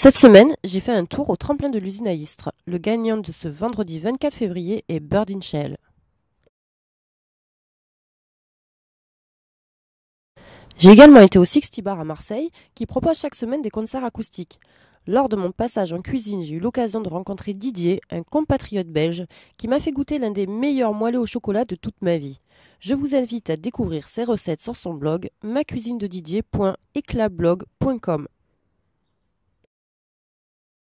Cette semaine, j'ai fait un tour au tremplin de l'usine à Istres. Le gagnant de ce vendredi 24 février est Bird in Shell. J'ai également été au Sixty Bar à Marseille, qui propose chaque semaine des concerts acoustiques. Lors de mon passage en cuisine, j'ai eu l'occasion de rencontrer Didier, un compatriote belge, qui m'a fait goûter l'un des meilleurs moelleux au chocolat de toute ma vie. Je vous invite à découvrir ses recettes sur son blog macuisinededidier.eclatblog.com.